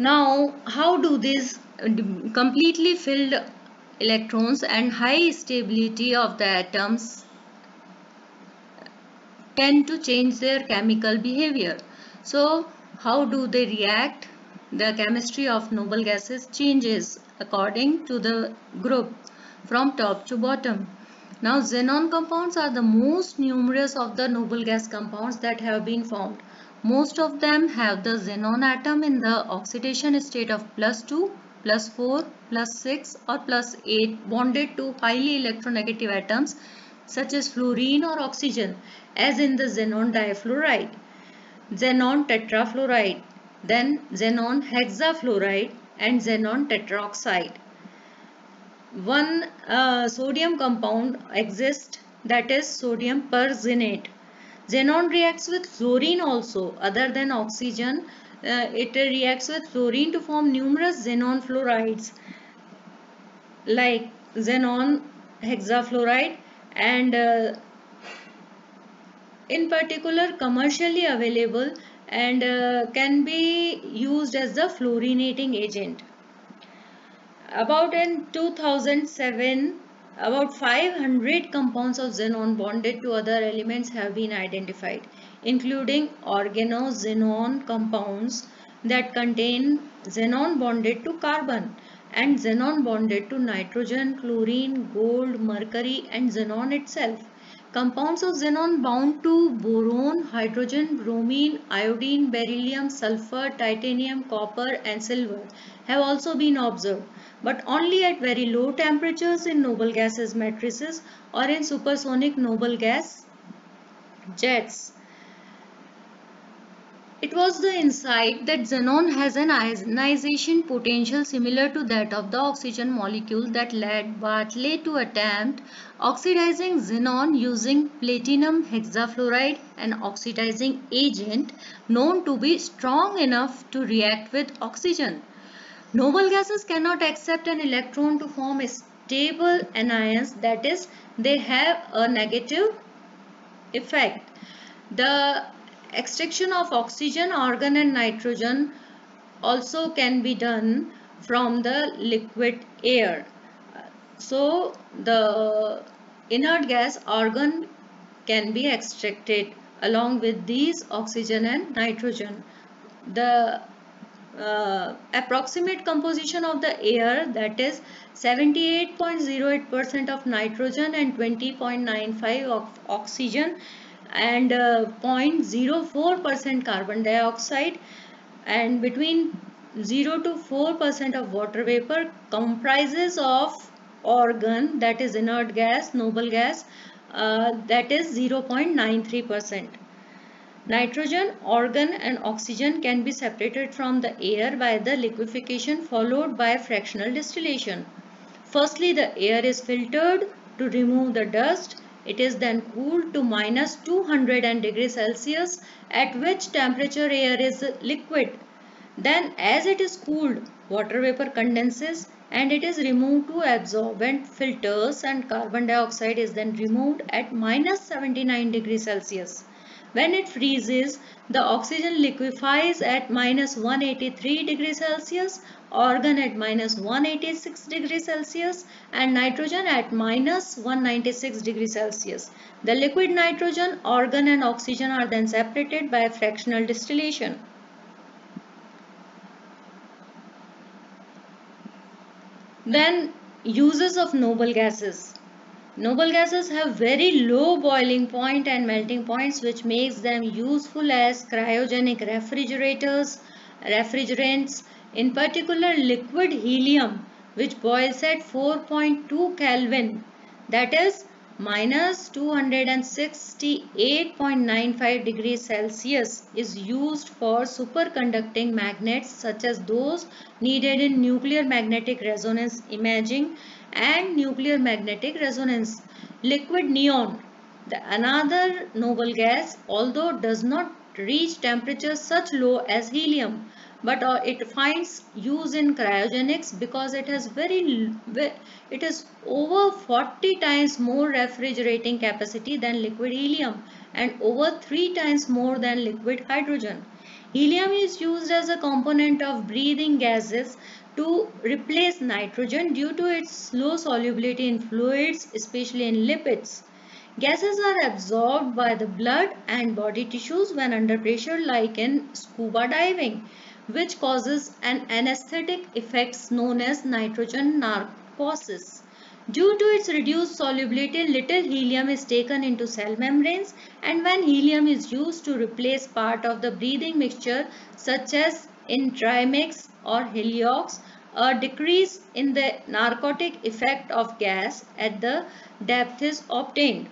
Now, how do these uh, completely filled electrons and high stability of the atoms tend to change their chemical behavior? So, how do they react? The chemistry of noble gases changes according to the group from top to bottom. Now, xenon compounds are the most numerous of the noble gas compounds that have been formed. Most of them have the xenon atom in the oxidation state of plus 2, plus 4, plus 6 or plus 8 bonded to highly electronegative atoms such as fluorine or oxygen as in the xenon difluoride, xenon tetrafluoride, then xenon hexafluoride and xenon tetroxide. One uh, sodium compound exists that is sodium perxenate Xenon reacts with fluorine also other than oxygen. Uh, it reacts with fluorine to form numerous xenon fluorides like xenon hexafluoride and uh, in particular commercially available and uh, can be used as the fluorinating agent. About in 2007 about 500 compounds of xenon bonded to other elements have been identified, including organoxenon compounds that contain xenon bonded to carbon and xenon bonded to nitrogen, chlorine, gold, mercury and xenon itself. Compounds of xenon bound to boron, hydrogen, bromine, iodine, beryllium, sulfur, titanium, copper and silver have also been observed but only at very low temperatures in noble gases matrices or in supersonic noble gas jets. It was the insight that xenon has an ionization potential similar to that of the oxygen molecule that led Bartlett to attempt oxidizing xenon using platinum hexafluoride, an oxidizing agent known to be strong enough to react with oxygen. Noble gases cannot accept an electron to form a stable anions that is they have a negative effect. The extraction of oxygen, argon and nitrogen also can be done from the liquid air. So the inert gas argon can be extracted along with these oxygen and nitrogen. The uh, approximate composition of the air that is 78.08% of nitrogen and 20.95 of oxygen and 0.04% uh, carbon dioxide and between 0 to 4% of water vapor comprises of argon that is inert gas, noble gas uh, that is 0.93%. Nitrogen, argon and oxygen can be separated from the air by the liquefaction followed by fractional distillation. Firstly, the air is filtered to remove the dust. It is then cooled to minus 200 degrees Celsius at which temperature air is liquid. Then as it is cooled, water vapor condenses and it is removed to absorbent filters and carbon dioxide is then removed at minus 79 degrees Celsius. When it freezes, the oxygen liquefies at minus 183 degrees Celsius, argon at minus 186 degrees Celsius and nitrogen at minus 196 degrees Celsius. The liquid nitrogen, argon and oxygen are then separated by fractional distillation. Then uses of noble gases. Noble gases have very low boiling point and melting points which makes them useful as cryogenic refrigerators, refrigerants, in particular liquid helium which boils at 4.2 Kelvin that is minus 268.95 degrees Celsius is used for superconducting magnets such as those needed in nuclear magnetic resonance imaging and nuclear magnetic resonance. Liquid neon, the another noble gas, although does not reach temperatures such low as helium, but uh, it finds use in cryogenics because it has very it is over 40 times more refrigerating capacity than liquid helium and over 3 times more than liquid hydrogen Helium is used as a component of breathing gases to replace nitrogen due to its low solubility in fluids, especially in lipids. Gases are absorbed by the blood and body tissues when under pressure like in scuba diving, which causes an anesthetic effects known as nitrogen narcosis. Due to its reduced solubility, little helium is taken into cell membranes and when helium is used to replace part of the breathing mixture such as in trimix or heliox, a decrease in the narcotic effect of gas at the depth is obtained.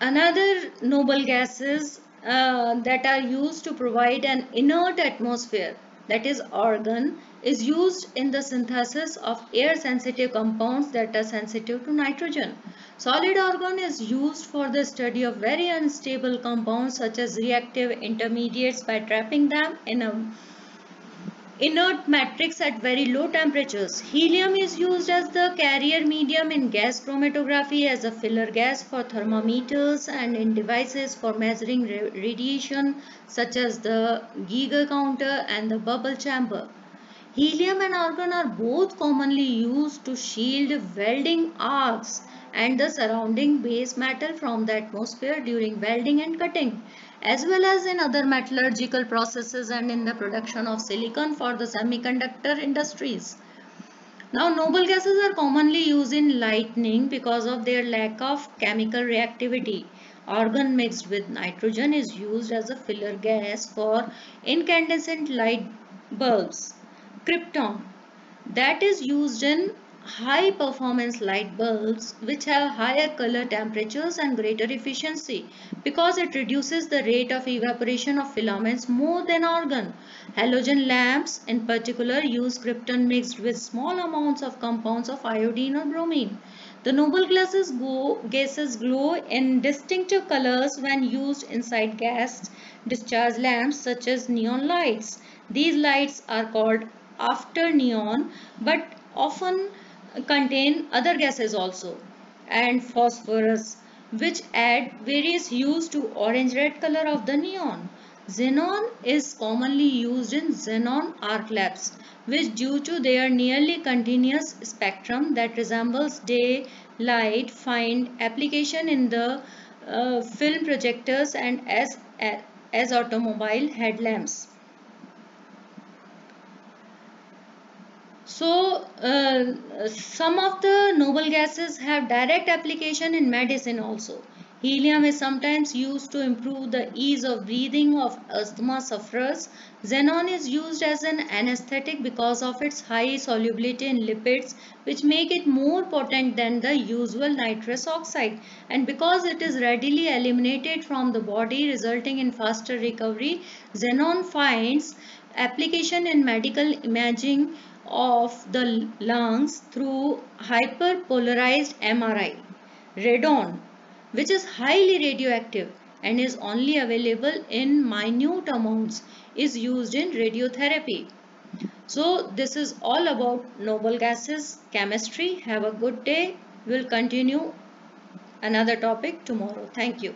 Another noble gases uh, that are used to provide an inert atmosphere that is argon is used in the synthesis of air sensitive compounds that are sensitive to nitrogen. Solid argon is used for the study of very unstable compounds such as reactive intermediates by trapping them in a inert matrix at very low temperatures. Helium is used as the carrier medium in gas chromatography as a filler gas for thermometers and in devices for measuring radiation such as the Geiger counter and the bubble chamber. Helium and argon are both commonly used to shield welding arcs and the surrounding base metal from the atmosphere during welding and cutting as well as in other metallurgical processes and in the production of silicon for the semiconductor industries. Now noble gases are commonly used in lighting because of their lack of chemical reactivity. Argon mixed with nitrogen is used as a filler gas for incandescent light bulbs. Krypton that is used in high performance light bulbs which have higher color temperatures and greater efficiency because it reduces the rate of evaporation of filaments more than argon. Halogen lamps in particular use krypton mixed with small amounts of compounds of iodine or bromine. The noble gases, go, gases glow in distinctive colors when used inside gas discharge lamps such as neon lights. These lights are called after neon but often contain other gases also and phosphors which add various hues to orange red color of the neon. Xenon is commonly used in xenon arc lamps which due to their nearly continuous spectrum that resembles daylight find application in the uh, film projectors and as, as automobile headlamps. So uh, some of the noble gases have direct application in medicine also. Helium is sometimes used to improve the ease of breathing of asthma sufferers. Xenon is used as an anesthetic because of its high solubility in lipids which make it more potent than the usual nitrous oxide and because it is readily eliminated from the body resulting in faster recovery. Xenon finds application in medical imaging of the lungs through hyperpolarized MRI. Radon, which is highly radioactive and is only available in minute amounts, is used in radiotherapy. So this is all about noble gases chemistry. Have a good day. We'll continue another topic tomorrow. Thank you.